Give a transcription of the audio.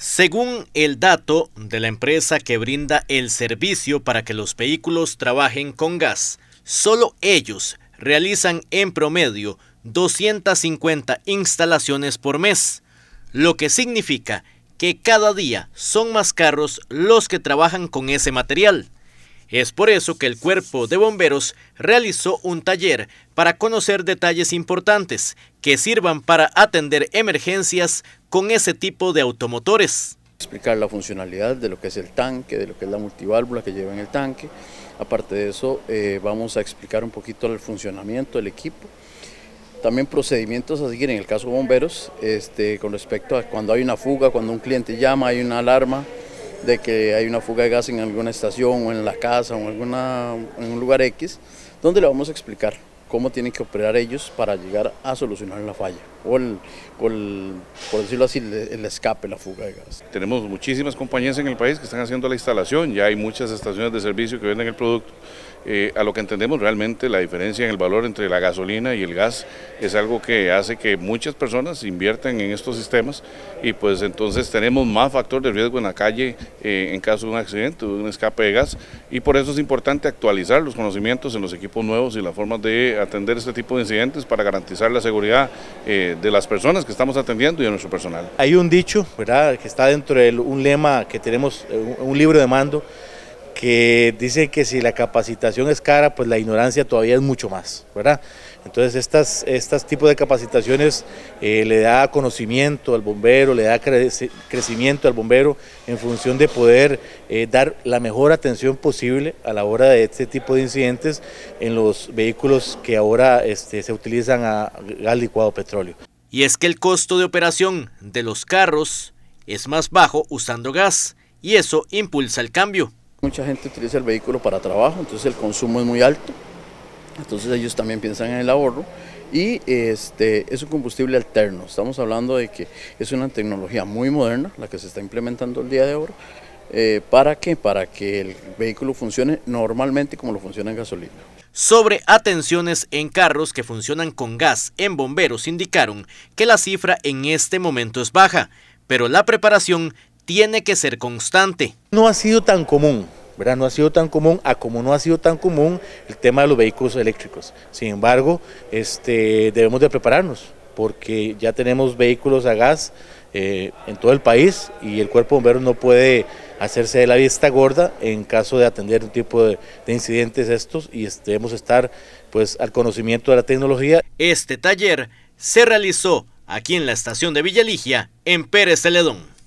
Según el dato de la empresa que brinda el servicio para que los vehículos trabajen con gas, solo ellos realizan en promedio 250 instalaciones por mes, lo que significa que cada día son más carros los que trabajan con ese material. Es por eso que el cuerpo de bomberos realizó un taller para conocer detalles importantes que sirvan para atender emergencias con ese tipo de automotores. Explicar la funcionalidad de lo que es el tanque, de lo que es la multiválvula que lleva en el tanque. Aparte de eso, eh, vamos a explicar un poquito el funcionamiento del equipo. También procedimientos a seguir en el caso de bomberos, este, con respecto a cuando hay una fuga, cuando un cliente llama, hay una alarma de que hay una fuga de gas en alguna estación o en la casa o en, alguna, un lugar X, donde le vamos a explicar cómo tienen que operar ellos para llegar a solucionar la falla o, el, por decirlo así, el, escape, la fuga de gas. Tenemos muchísimas compañías en el país que están haciendo la instalación, ya hay muchas estaciones de servicio que venden el producto. Eh, a lo que entendemos realmente la diferencia en el valor entre la gasolina y el gas es algo que hace que muchas personas inviertan en estos sistemas y pues entonces tenemos más factor de riesgo en la calle eh, en caso de un accidente o de un escape de gas y por eso es importante actualizar los conocimientos en los equipos nuevos y las formas de atender este tipo de incidentes para garantizar la seguridad eh, de las personas que estamos atendiendo y de nuestro personal. Hay un dicho, ¿verdad?, que está dentro de un lema que tenemos, eh, un libro de mando, que dice que si la capacitación es cara, pues la ignorancia todavía es mucho más, ¿verdad? Entonces estas, estos tipos de capacitaciones eh, le da conocimiento al bombero, le da crecimiento al bombero en función de poder eh, dar la mejor atención posible a la hora de este tipo de incidentes en los vehículos que ahora este, se utilizan a gas licuado petróleo. Y es que el costo de operación de los carros es más bajo usando gas y eso impulsa el cambio. Mucha gente utiliza el vehículo para trabajo, entonces el consumo es muy alto, entonces ellos también piensan en el ahorro y este, es un combustible alterno. Estamos hablando de que es una tecnología muy moderna la que se está implementando el día de ahora. Eh, ¿Para qué? Para que el vehículo funcione normalmente como lo funciona en gasolina. Sobre atenciones en carros que funcionan con gas en bomberos indicaron que la cifra en este momento es baja, pero la preparación tiene que ser constante. No ha sido tan común, ¿verdad? No ha sido tan común, a como no ha sido tan común el tema de los vehículos eléctricos. Sin embargo, este, debemos de prepararnos, porque ya tenemos vehículos a gas eh, en todo el país y el cuerpo de bomberos no puede hacerse de la vista gorda en caso de atender un tipo de, de incidentes estos y debemos estar pues al conocimiento de la tecnología. Este taller se realizó aquí en la estación de Villa en Pérez Celedón.